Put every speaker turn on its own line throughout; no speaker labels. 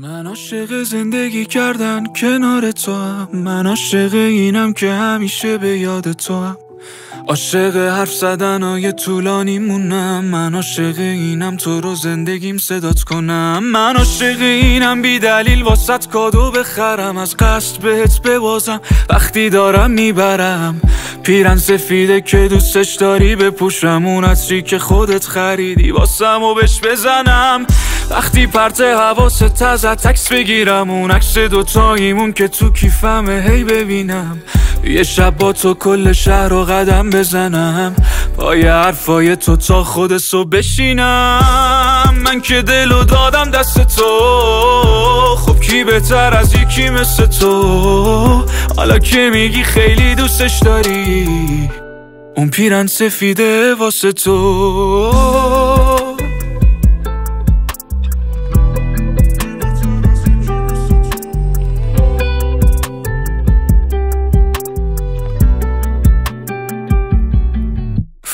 من عاشق زندگی کردن کنار تو هم. من عاشق اینم که همیشه به یاد تو هم. عاشق حرف زدن های طولانی مونم من عاشق اینم تو رو زندگیم صدات کنم. من عاشق اینم بی دلیل واسط کادو بخرم. از قصد بهت ببازم. وقتی دارم می‌برم. پیرن سفیده که دوستش داری بپوشم. اون عطری که خودت خریدی. واسم و بش بزنم. وقتی پرت حواست تازه تکس بگیرم اون عکس دوتاییمون که تو کیفمه هی ببینم. یه شب با تو کل شهر رو قدم بزنم. پای حرفای تو تا خودسو بشینم. من که دلو دادم دست تو. خب کی بهتر از یکی مثل تو؟ حالا که میگی خیلی دوستش داری. اون پیرن سفیده واسه تو.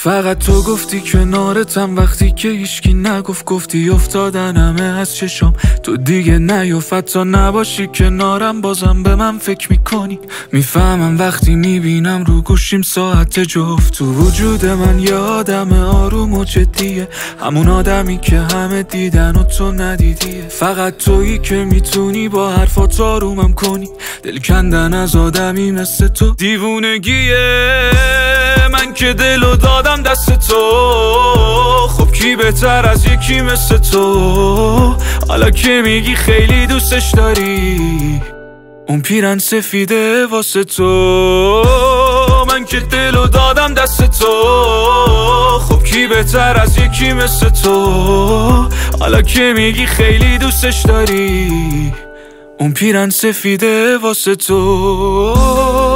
فقط تو گفتی کنارتم وقتی که هیچکی نگفت گفتی افتادن همه از چشم. تو دیگه نیافت تا نباشی کنارم بازم به من فکر می‌کنی. می‌فهمم وقتی می‌بینم رو گوشیم ساعت جفت. تو وجود من یه آدم آروم و جدیه. همون آدمی که همه دیدن و تو ندیدیه. فقط تویی که می‌تونی با حرفات آرومم کنی. دل کندن از آدمی مثل تو دیوونگیه. که دلو دادم دست تو. خب کی بهتر از یکی مثل تو؟ حالا که میگی خیلی دوستش داری. اون پیرن سفیده واسه تو. من که دلو دادم دست تو. خب کی بهتر از یکی مثل تو؟ حالا که میگی خیلی دوستش داری. اون پیرن سفیده واسه تو.